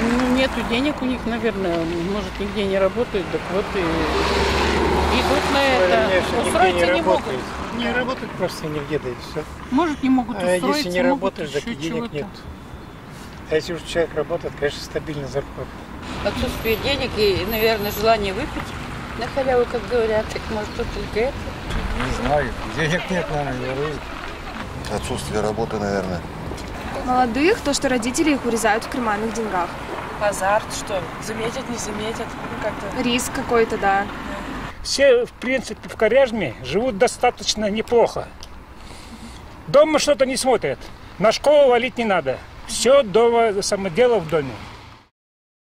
Ну, нету денег у них, наверное. Может, нигде не работают, так вот и идут на это. Устроиться не, могут. Не работают просто нигде, да и все. Может, не могут А устроиться, если не работаешь, так и денег нет. А если уж человек работает, конечно, стабильная зарплата. Отсутствие денег и, наверное, желание выпить на халяву, как говорят. Так может, тут только это. Не знаю. Денег нет, наверное, воруют. Отсутствие работы, наверное. Молодых, то, что родители их урезают в карманных деньгах. Азарт, что заметят, не заметят. Ну, как-то Риск какой-то, да. Все, в принципе, в Коряжме живут достаточно неплохо. Дома что-то не смотрят. На школу валить не надо. Все дома, самодело в доме.